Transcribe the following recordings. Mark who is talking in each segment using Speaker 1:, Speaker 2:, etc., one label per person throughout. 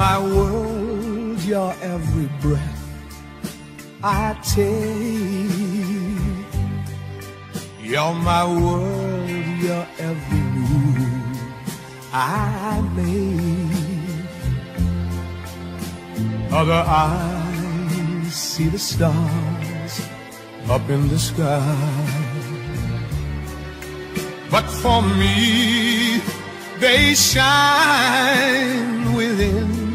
Speaker 1: My world, your every breath I take. You're my world, your every move I make. Other eyes see the stars up in the sky. But for me, they shine within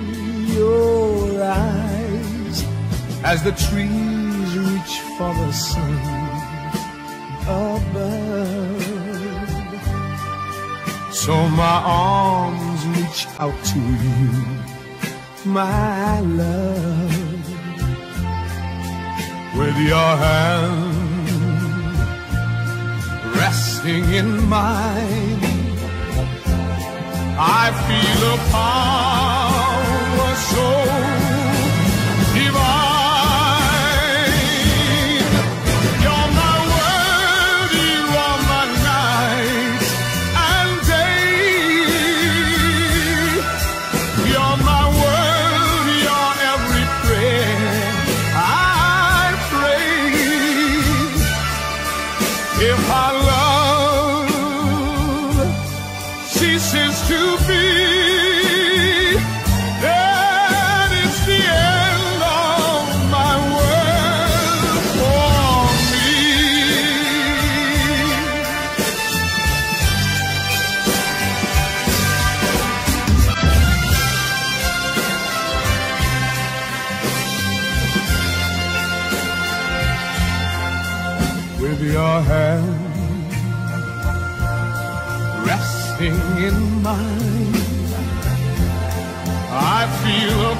Speaker 1: your eyes as the trees reach for the sun above. So my arms reach out to you, my love, with your hand resting in mine. I feel a power so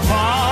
Speaker 1: feel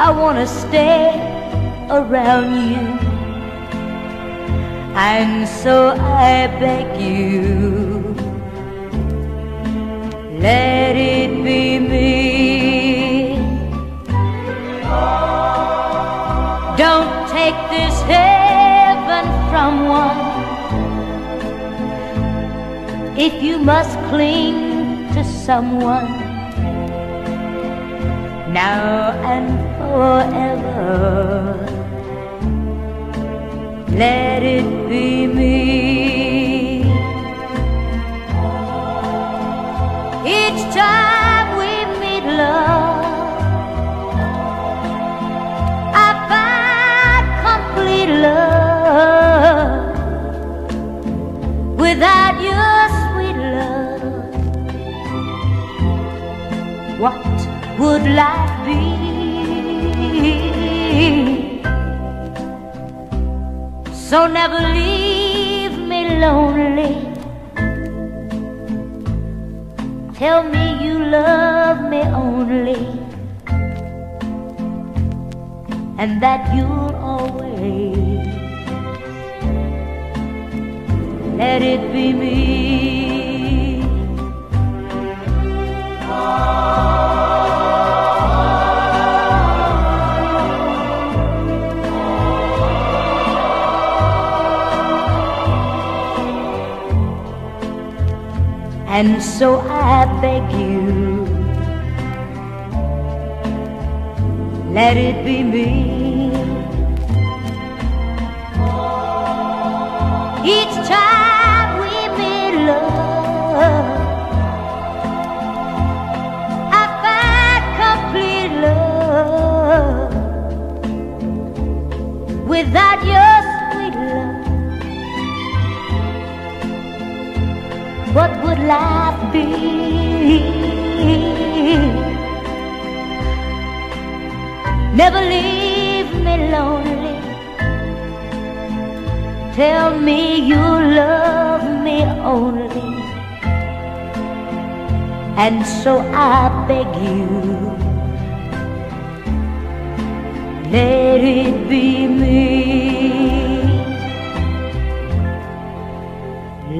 Speaker 1: I
Speaker 2: wanna stay around you. And so I beg you Let it be me. Don't take this heaven from one. If you must cling to someone Now and forever. Let it be me. Each time we meet love, I find complete love without your sweet love. What would life be? So never leave me lonely. Tell me you love me only, and that you'll always let it be me. Oh. And so I beg you, let it be me. Each time we meet love, I find complete love without you. would life be? Never leave me lonely. Tell me you love me only. And so I beg you, let it be me.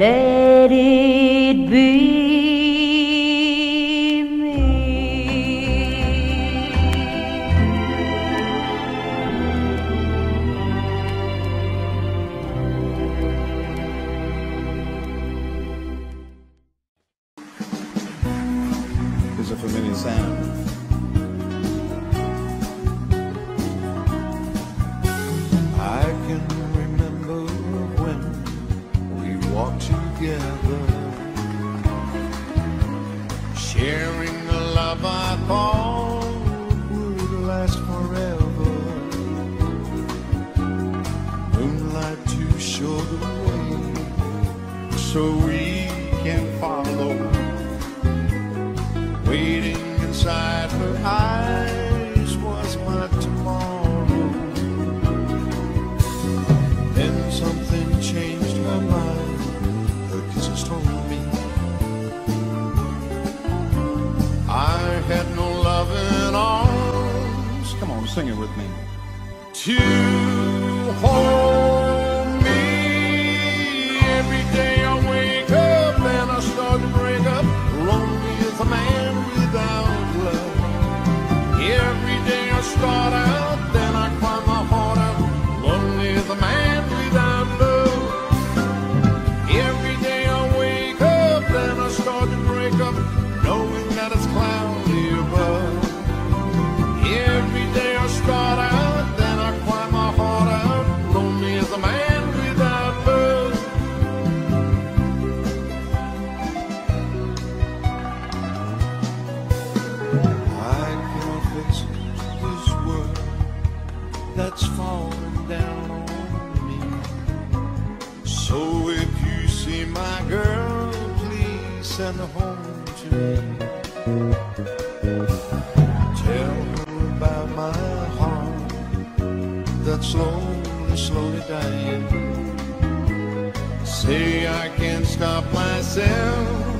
Speaker 2: Let it
Speaker 3: Say I can't stop myself.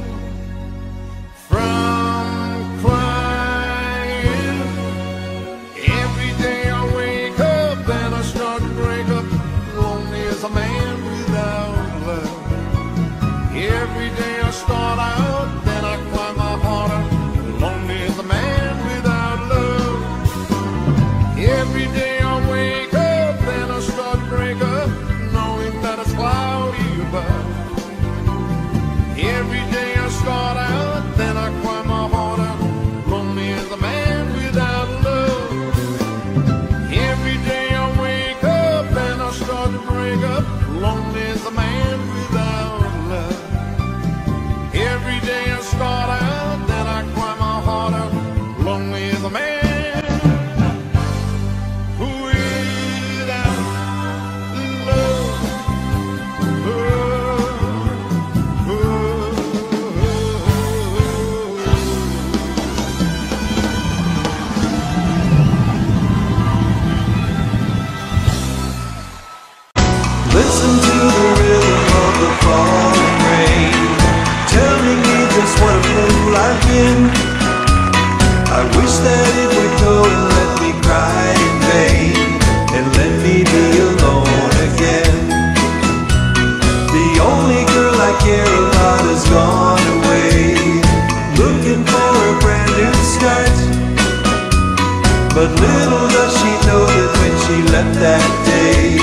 Speaker 4: But little does she know that when she left that day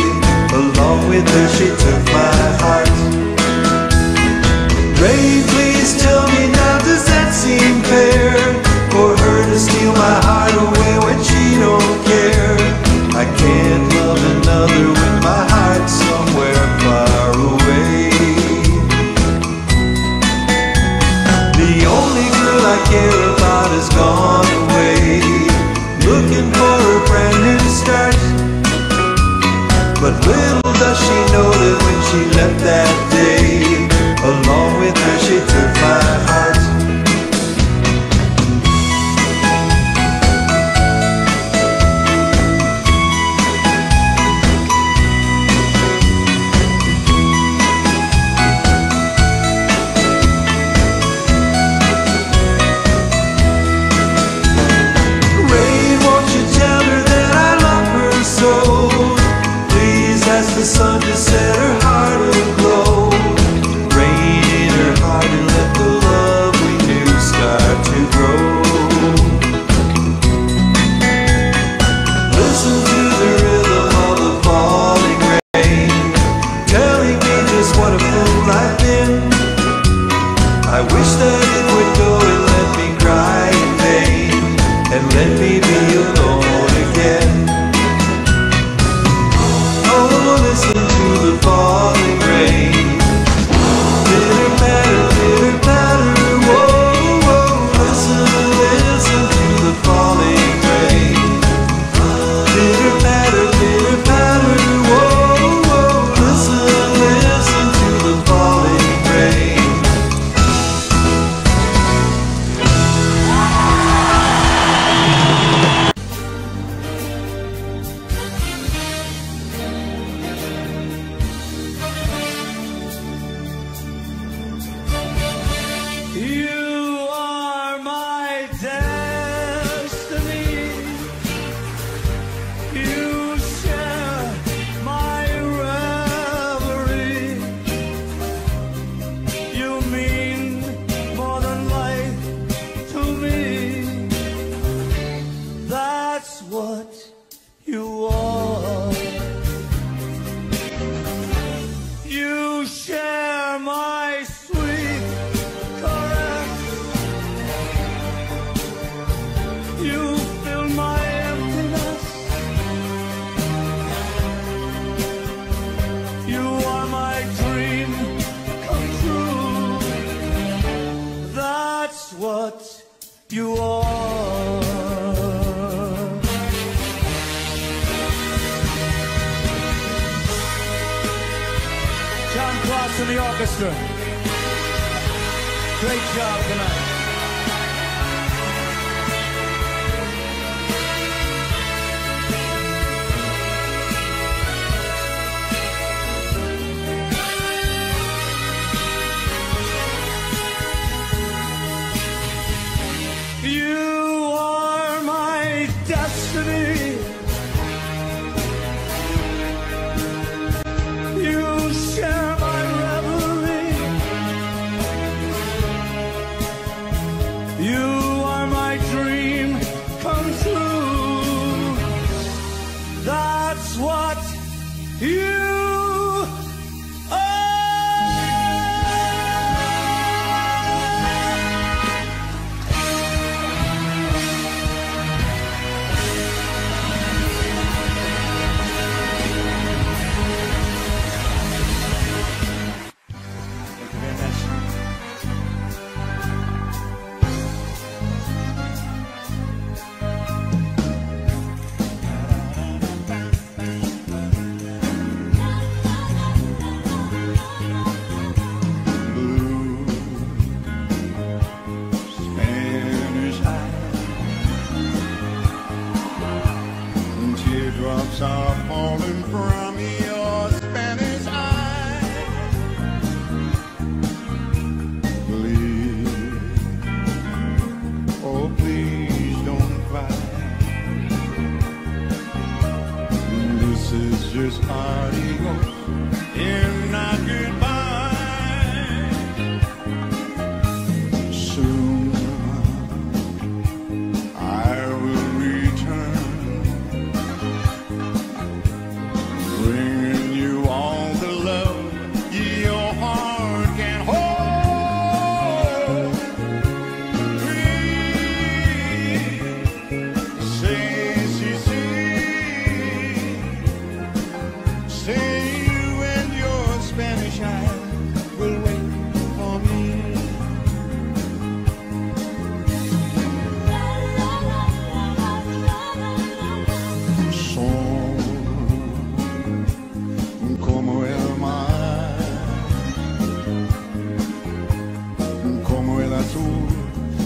Speaker 4: Along with her she took my heart Ray, please tell me now, does that seem fair? For her to steal my heart away when she don't care I can't love another with my heart somewhere far away The only girl I care does she know that when she left that day, along with her she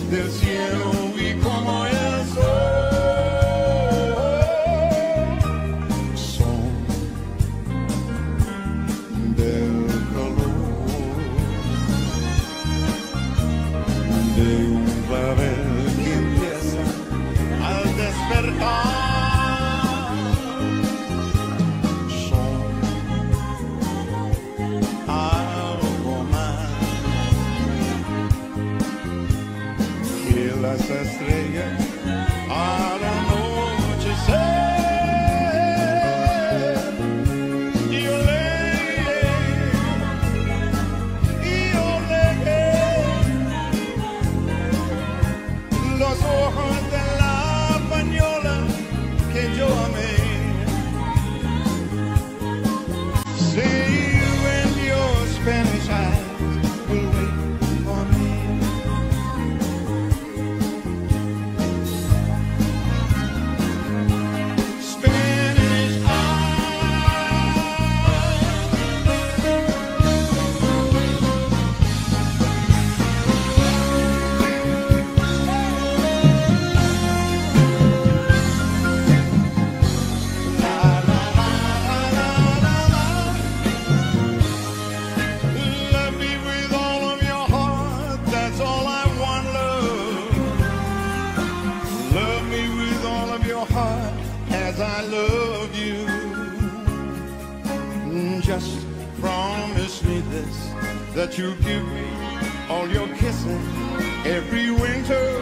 Speaker 3: del cielo y como el sol. that you give me all your kisses every winter.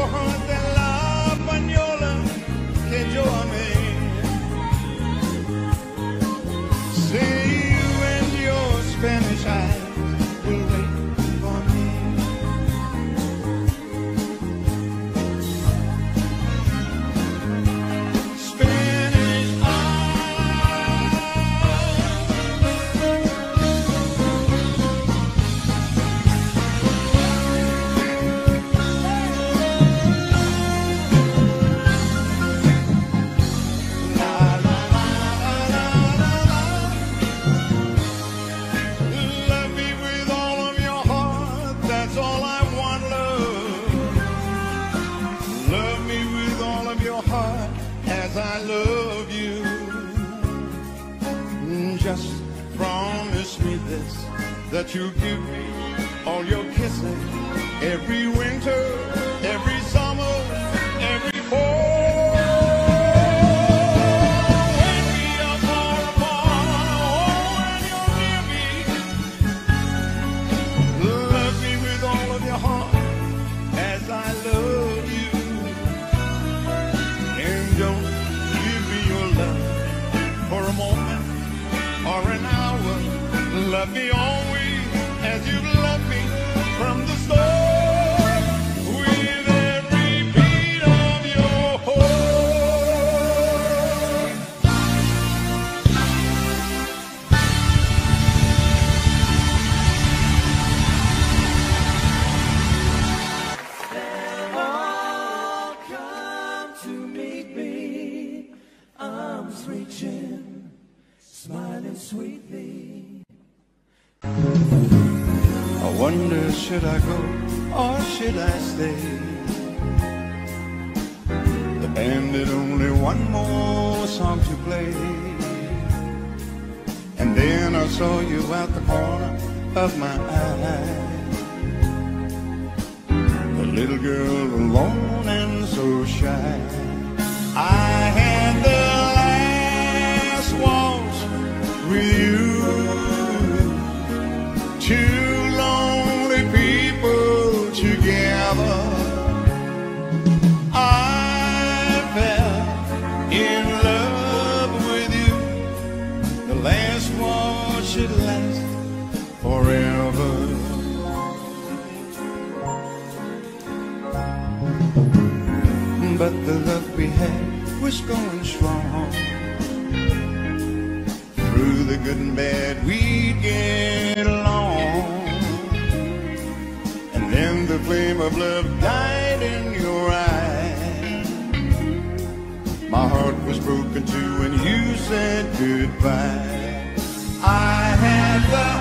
Speaker 3: 400 should I go or should I stay? Good and bad, we'd get along. And then the flame of love died in your eyes. My heart was broken too when you said goodbye. I had the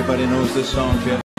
Speaker 5: Everybody knows this song, Jeff.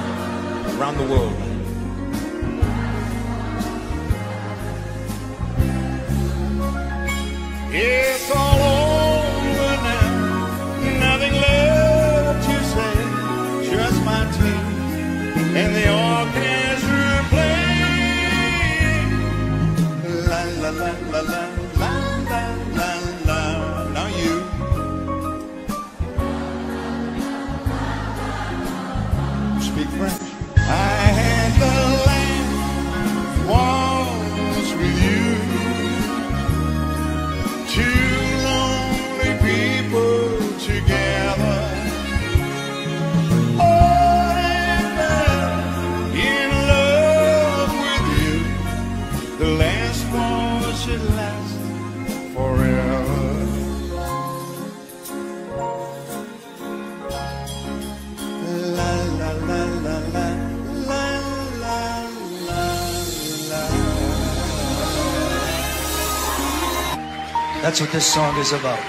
Speaker 6: That's what this song is about.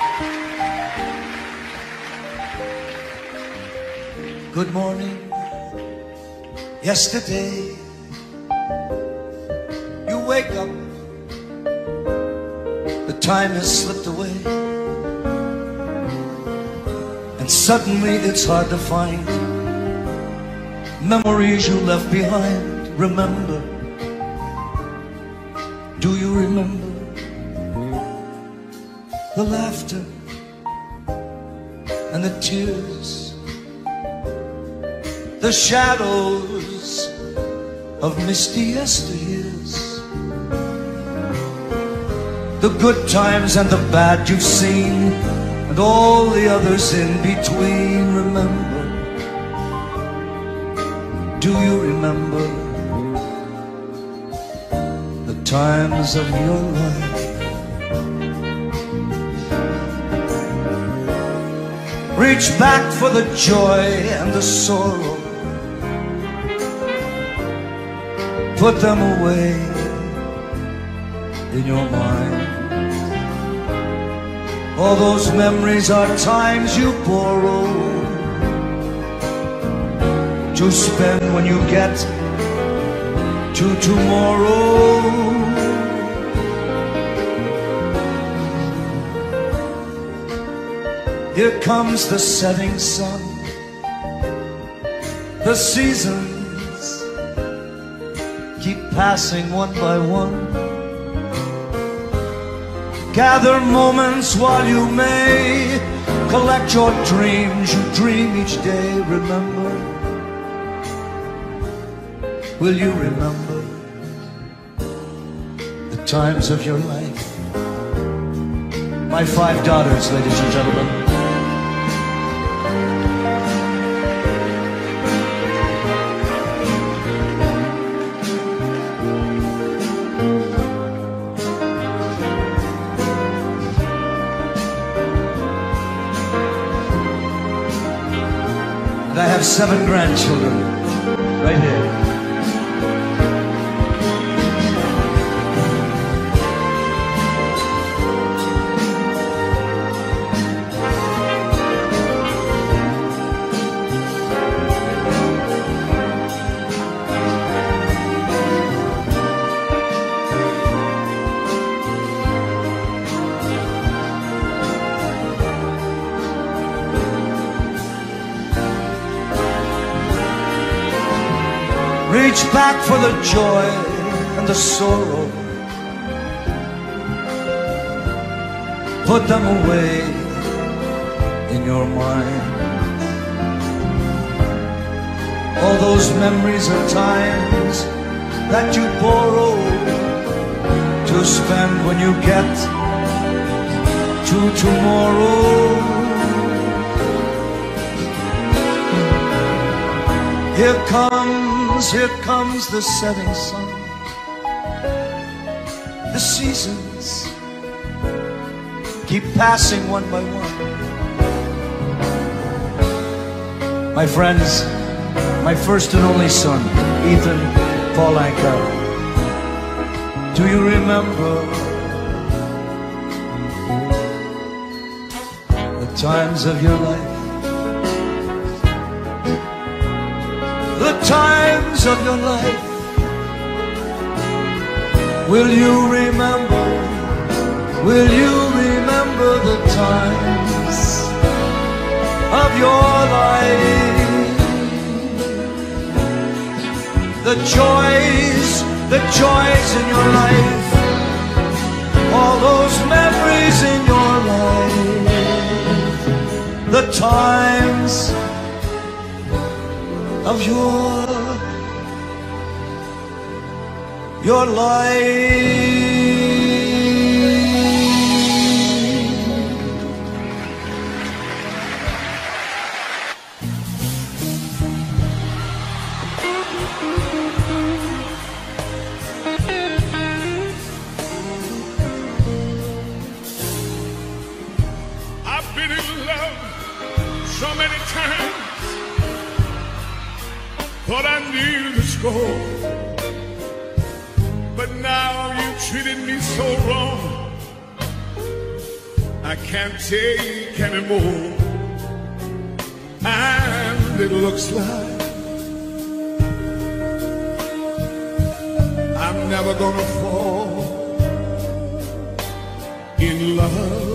Speaker 6: Good morning. Yesterday, you wake up, the time has slipped away, and suddenly it's hard to find memories you left behind. Remember, do you remember? The laughter and the tears, the shadows of misty yesteryears, the good times and the bad you've seen, and all the others in between. Remember, do you remember the times of your life? Reach back for the joy and the sorrow. Put them away in your mind. All those memories are times you borrow to spend when you get to tomorrow. Here comes the setting sun. The seasons keep passing one by one. Gather moments while you may. Collect your dreams you dream each day. Remember. Will you remember the times of your life? My five daughters, ladies and gentlemen. Seven grandchildren Reach back for the joy and the sorrow. Put them away in your mind. All those memories of times that you borrow to spend when you get to tomorrow. Here comes, here comes the setting sun. The seasons keep passing one by one. My friends, my first and only son, Ethan Paul Anka. Do you remember the times of your life? Times of your life. Will you remember? Will you remember the times of your life? The joys, the joys in your life. All those memories in your life. The times of your your life.
Speaker 1: Can't take anymore. And it looks like I'm never gonna fall in love.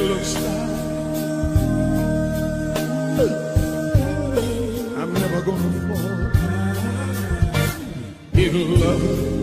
Speaker 1: It
Speaker 7: looks like I'm never gonna fall in love.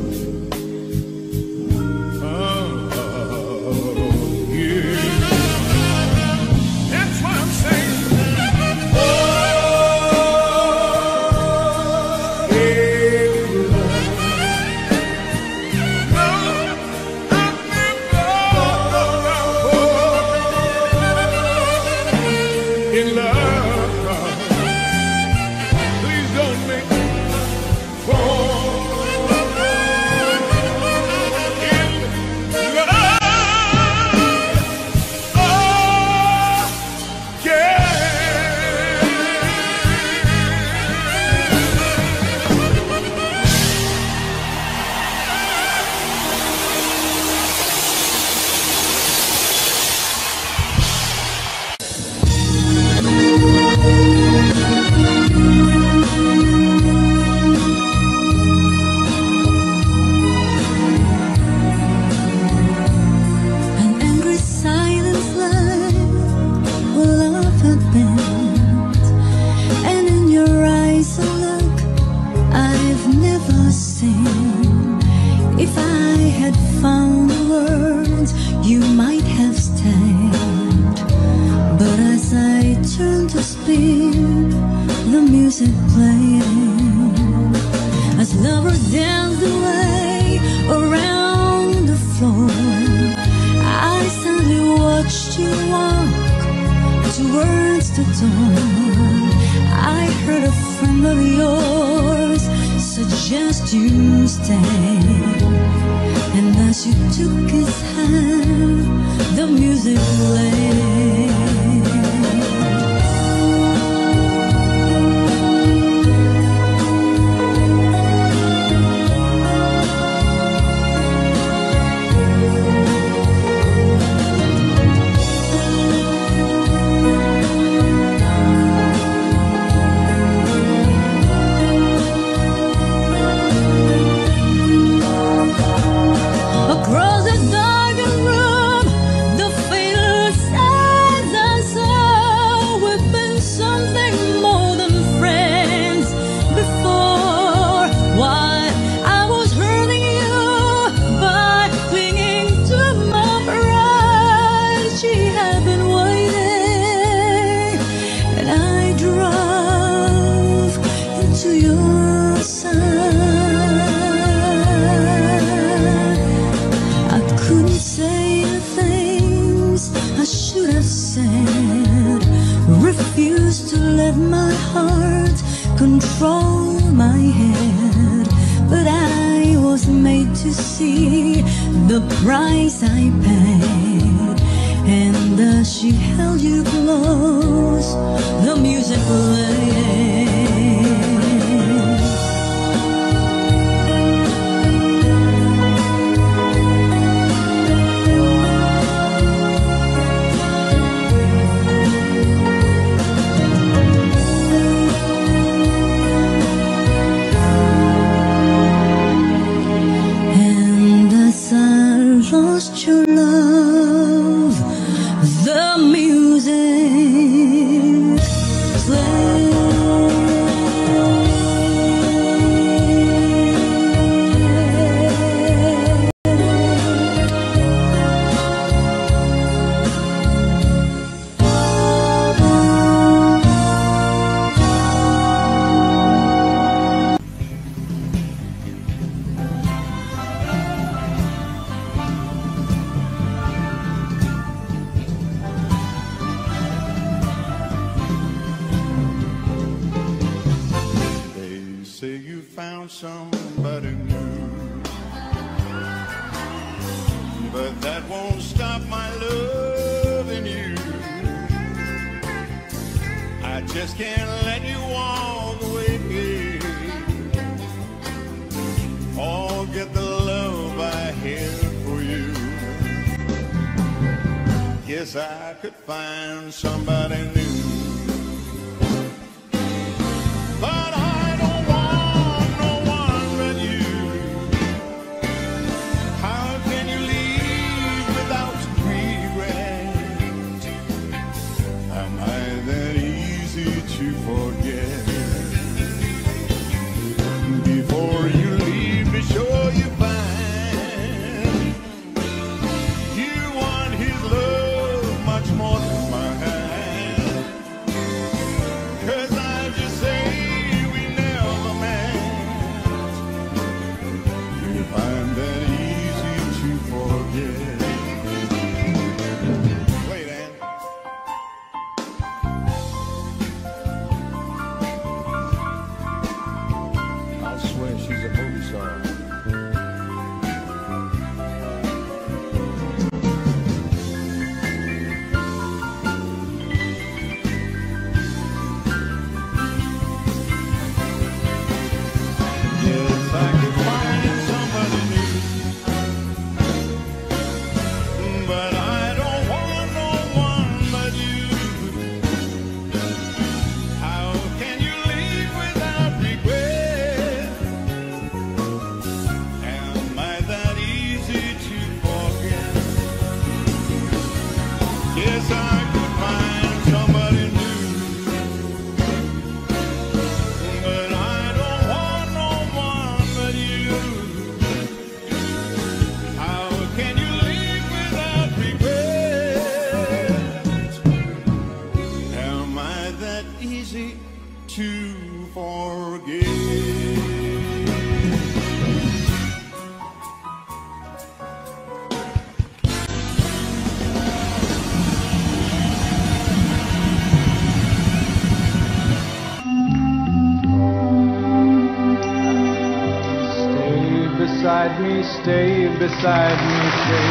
Speaker 7: beside me
Speaker 8: say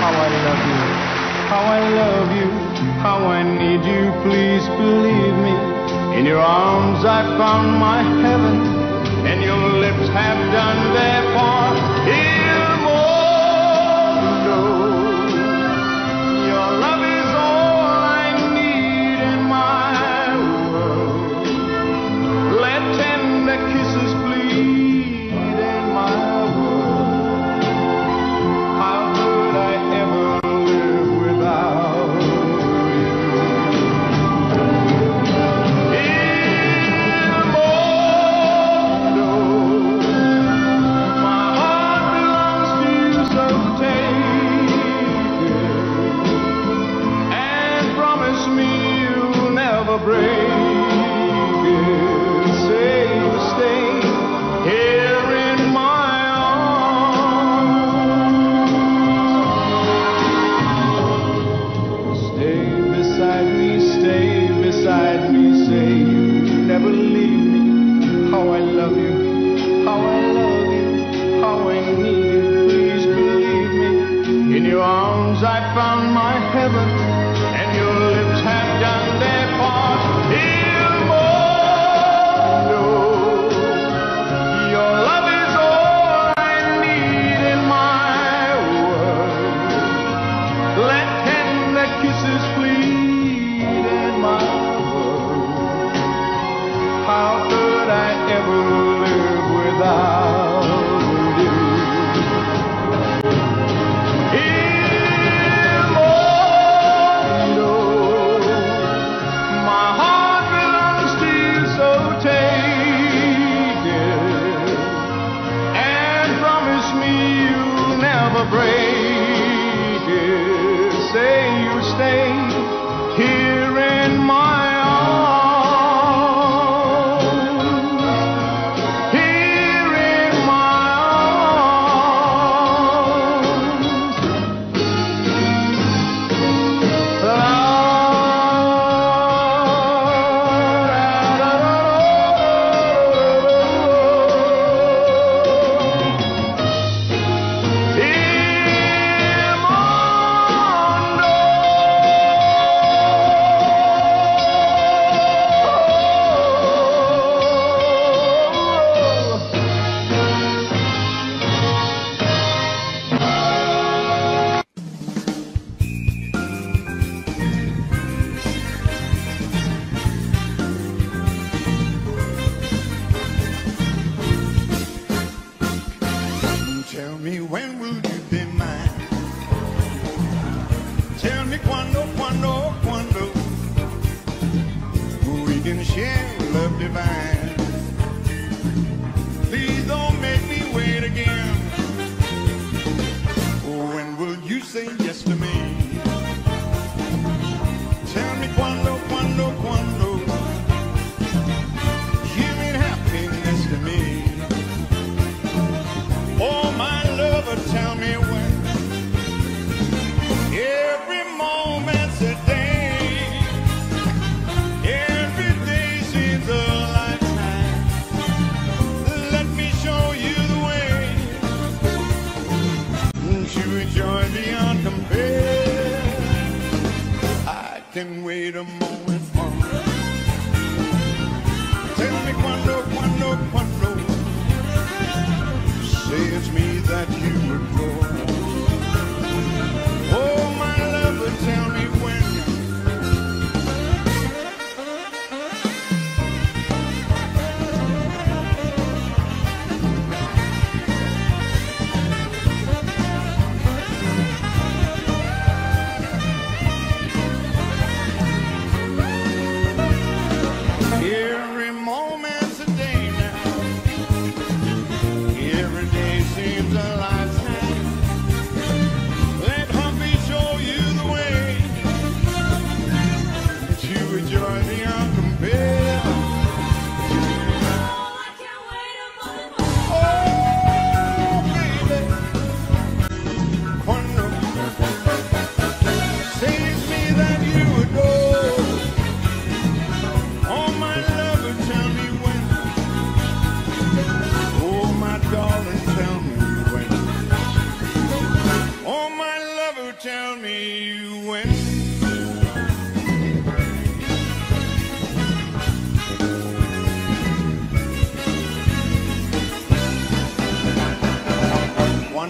Speaker 3: how I love you, how I
Speaker 5: love you, how I need you, please believe me. In your arms I found my heaven, and your lips have done their part.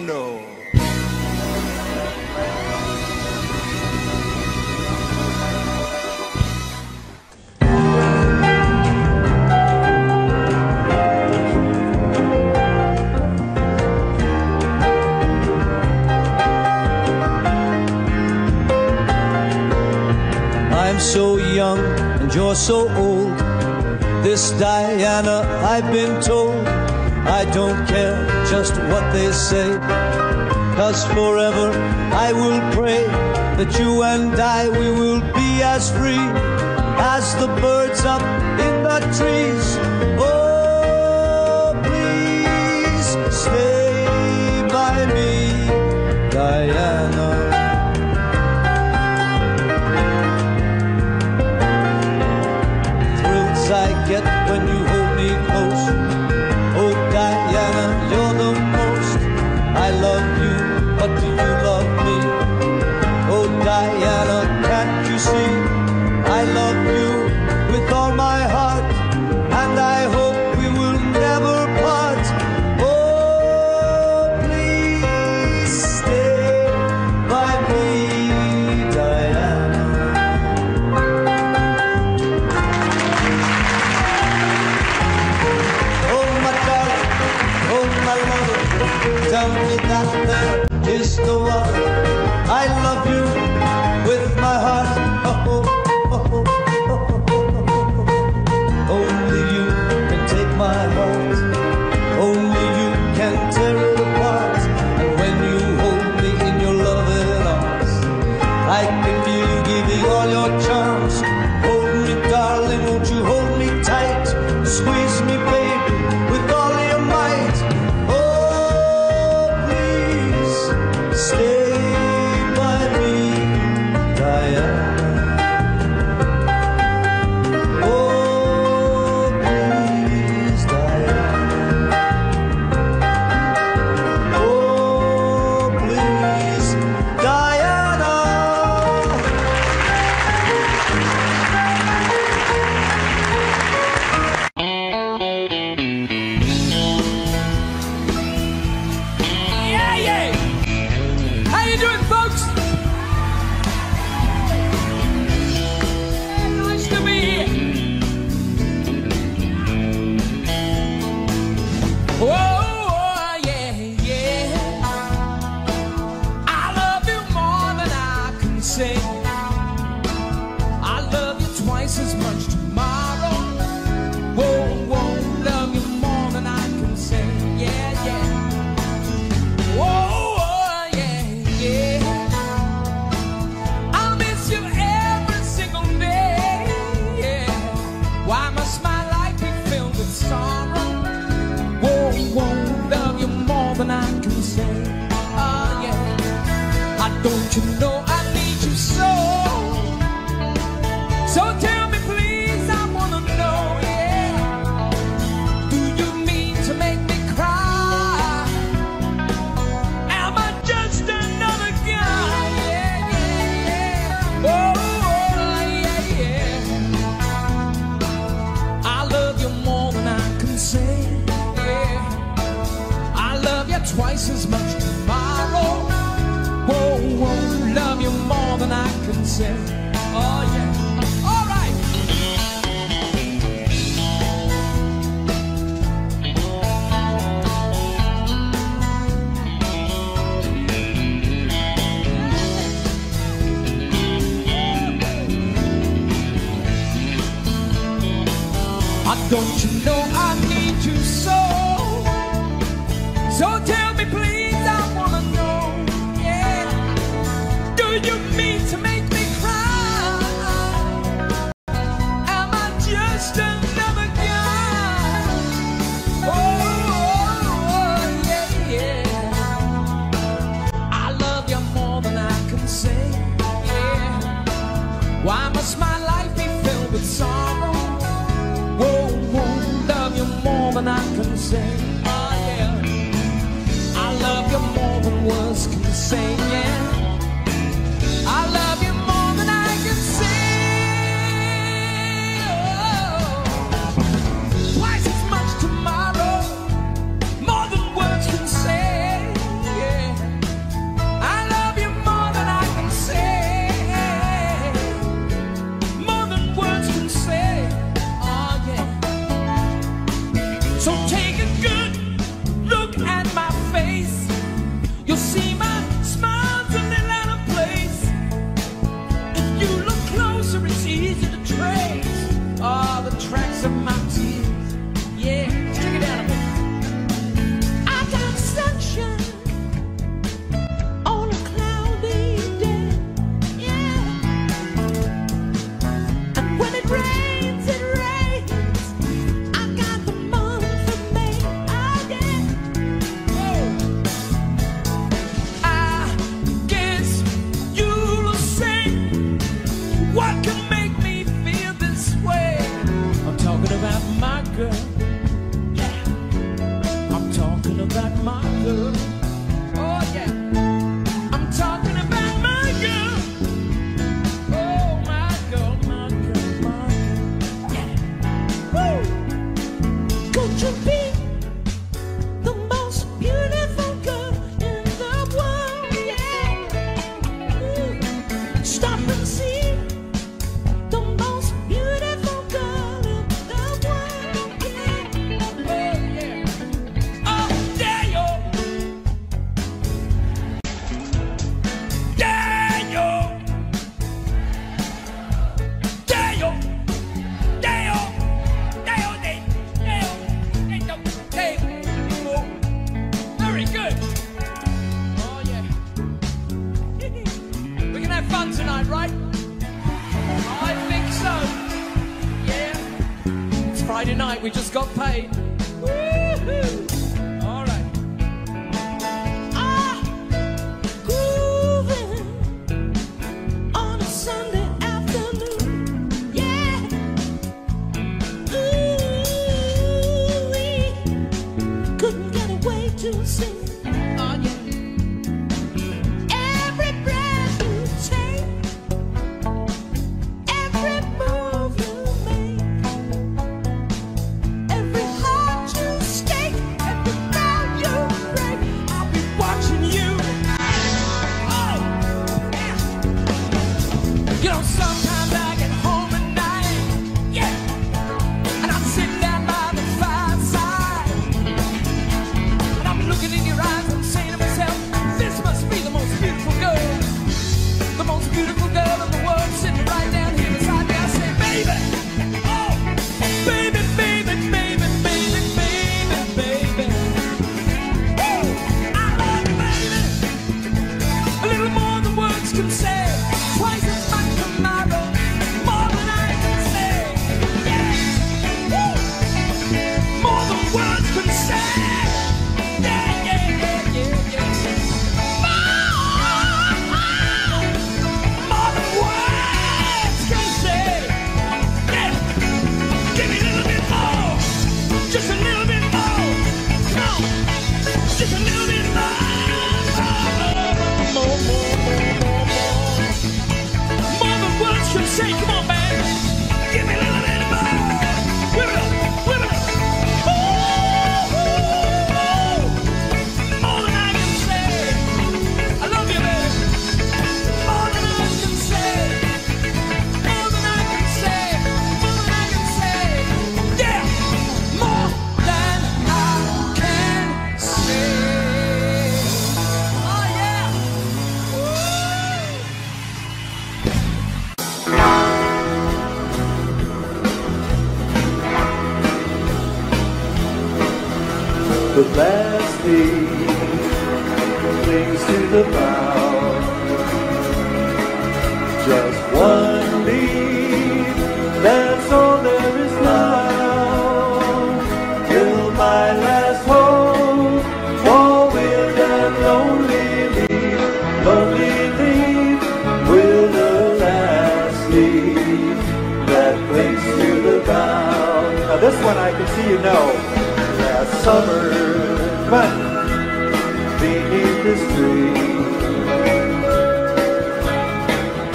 Speaker 3: Orlando.
Speaker 6: I'm so young and you're so old. This Diana, I've been told, I don't care just what they say. Cause forever I will pray that you and I, we will be as free as the birds up in the trees. Oh,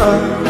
Speaker 6: Papa.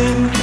Speaker 6: Fool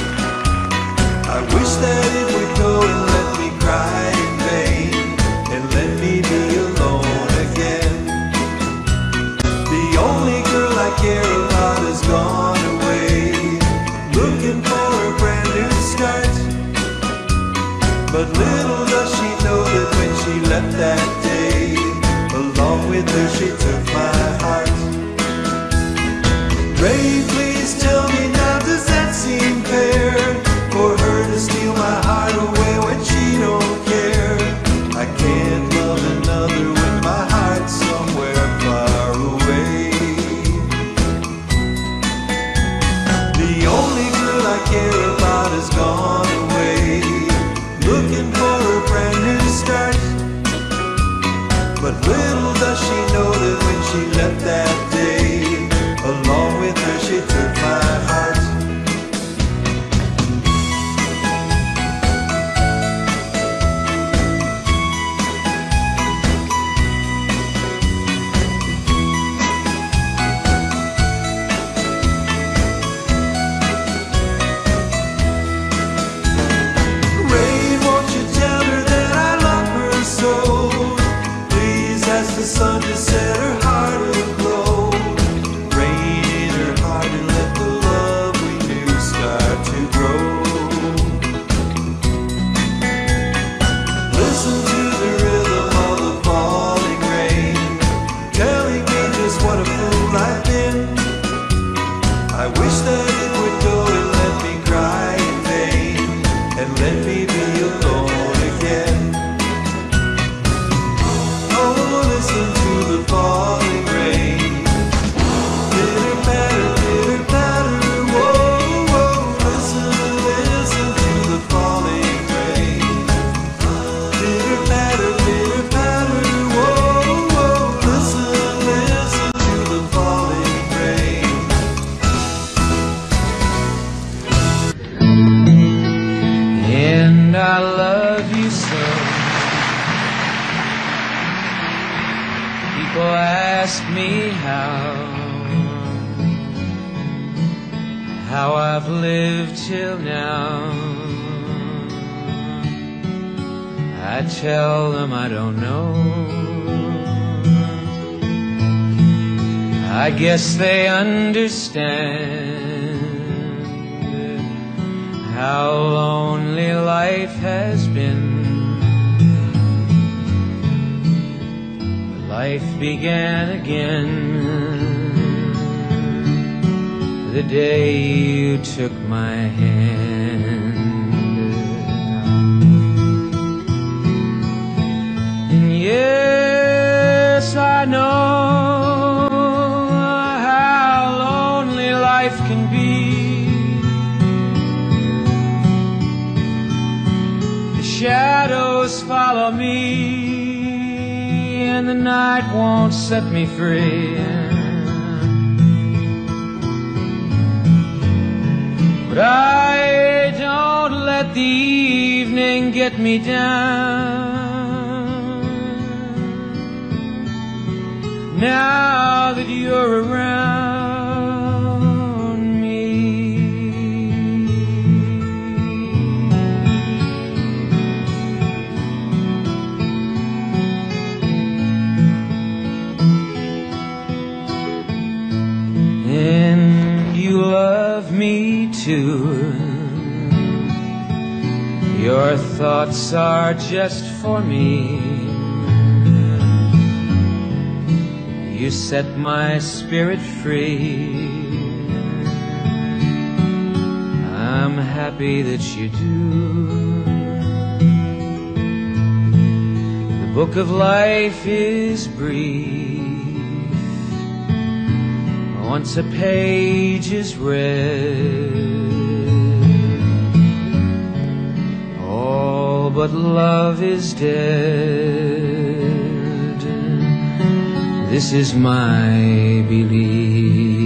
Speaker 6: and I love you
Speaker 9: so. People ask me how, how I've lived till now. I tell them I don't know. I guess they understand how lonely life has been. Life began again the day you took my hand. And yes, I know follow me, and the night won't set me free. But I don't let the evening get me down. Now that you're around thoughts are just for me. You set my spirit free. I'm happy that you do. The book of life is brief. Once a page is read, but love is dead. This is my belief.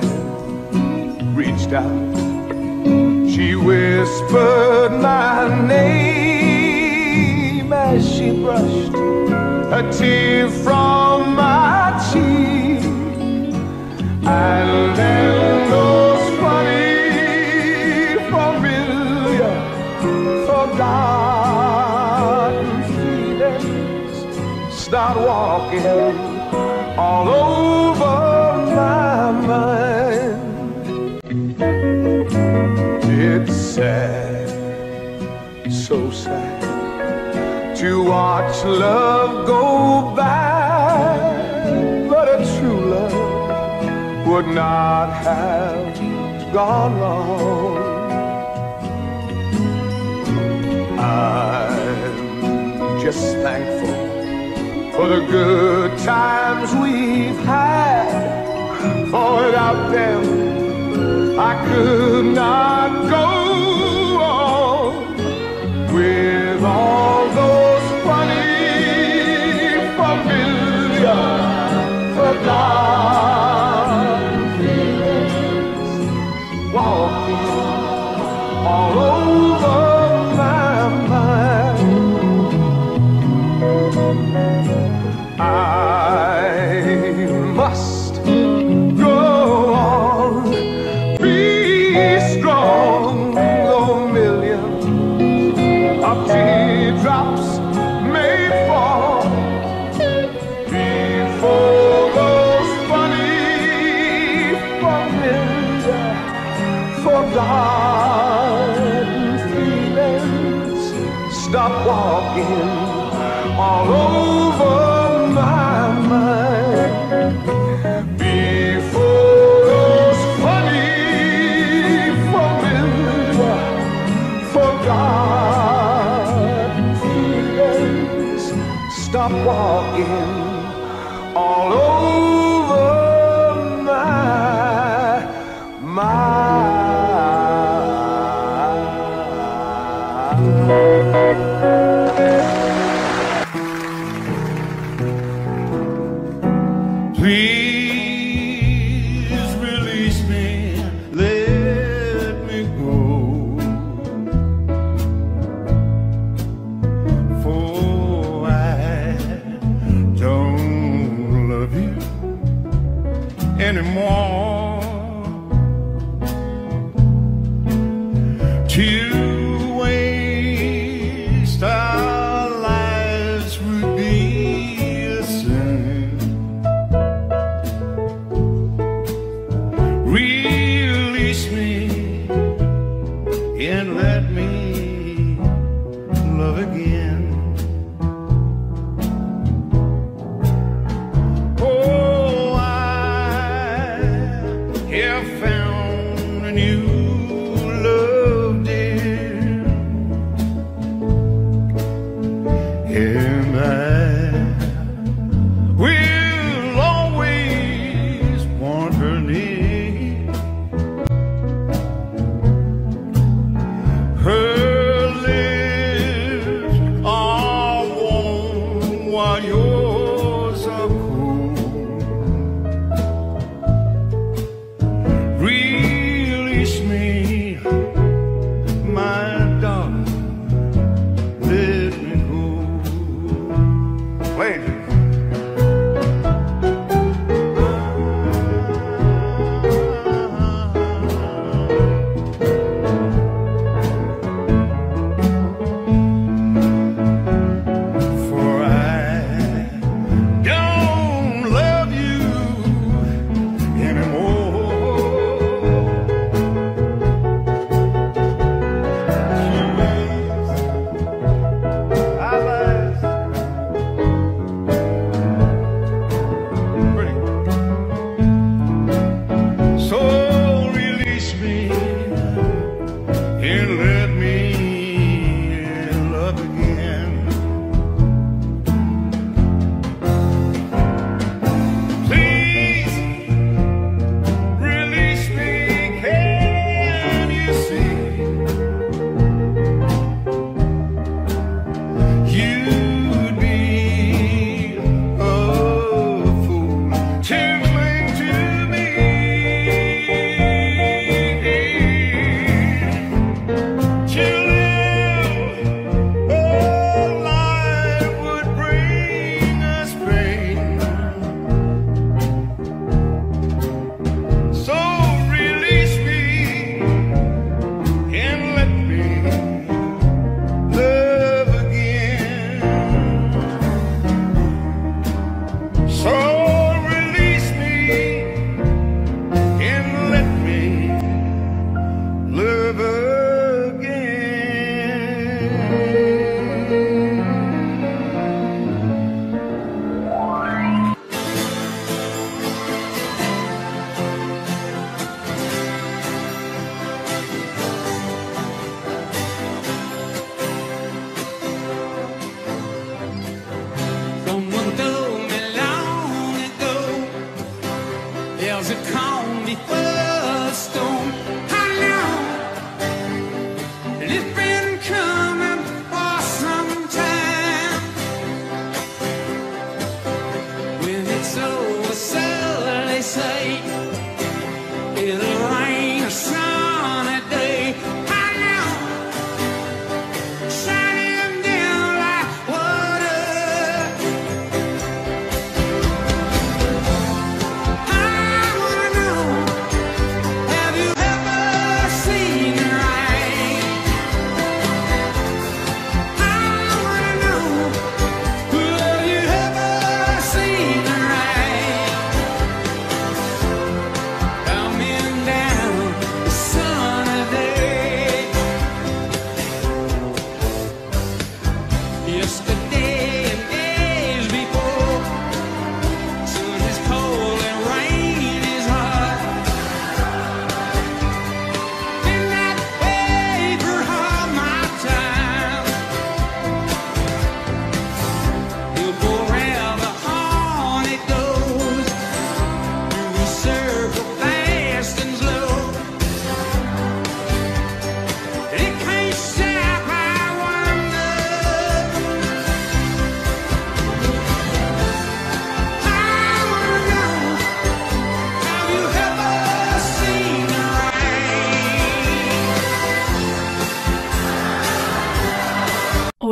Speaker 1: hand reached out. She whispered my name as she brushed a tear from my cheek. And then those funny, familiar, forgotten feelings start walking. watch love go by, but a true love would not have gone wrong. I'm just thankful for the good times we've had, for without them I could not go on with all those.
Speaker 3: love. again.
Speaker 9: All
Speaker 10: over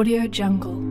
Speaker 10: Audio Jungle.